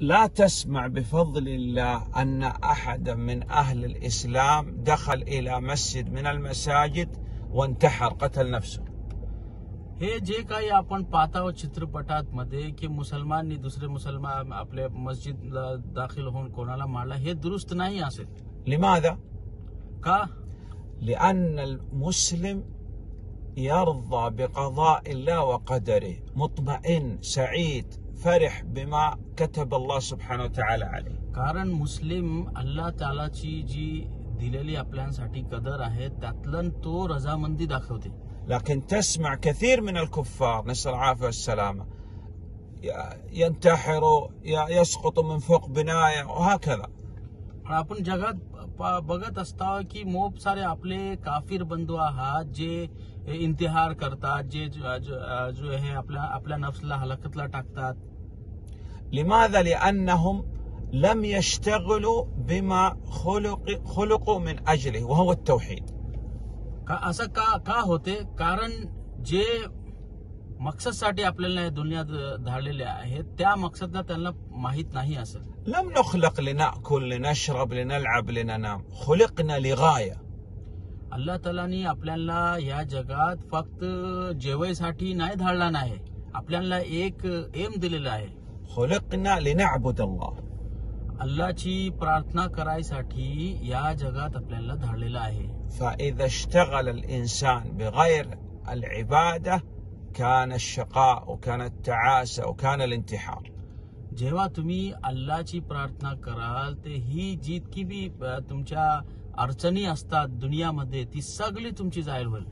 لا تسمع بفضل الله أن أحدا من أهل الإسلام دخل إلى مسجد من المساجد وانتحر قتل نفسه हे जे काही आपण पाहत आहोत चित्रपटात मध्ये की मुसलमाननी दुसरे मुसलमान आपल्या मस्जिदला दाखल होऊन कोणाला मारला हे दुरुस्त नाही असेल لماذا؟ का لأن المسلم يرضى بقضاء الله وقدره مطمئن سعيد فرح بما كتب الله سبحانه وتعالى عليه कारण मुस्लिम अल्लाह तालाची जी दिलेली आपल्यासाठी कदर आहे त्यातलं तो रजामंदी दाखवते لكن تسمع كثير من الكفار نسأل العافية والسلامة ي- ينتحر ي- يسقط من فوق بناية وهكذا पण आपण जगात प- बघत असता की मोप सारे आपले काफिर बंधू आहात जे इंतिहार करतात जे जो जो हे आपल्या आपल्या नफ्सला हलकतला टाकतात لماذا؟ لأنهم لم يشتغلوا بما خلق خلقوا من أجله وهو التوحيد का असं का का होते कारण जे मकसदसाठी आपल्याला या दुनियात धाडलेले आहेत त्या मकसदला त्यांना माहीत नाही असेल لم نخلق لنأكل لنشرب لنلعب لننام خلقنا لغاية अल्लाह तलानी आपल्याला या जगात फक्त जेवायसाठी नाही धाडला नाही आपल्याला एक एम दिलेला आहे خلقنا لنعبد الله अल्लाची प्रार्थना करायसाठी या जगात आपल्याला धाडलेलं आहे فإذا اشتغل الإنسان بغير العبادة كان الشقاء وكان التعاسة وكان الانتحار जेव्हा तुम्ही अल्लाची प्रार्थना कराल ते ही जितकी बी अ, तुमच्या अडचणी असतात दुनियामध्ये ती सगळी तुमची जाहीर होईल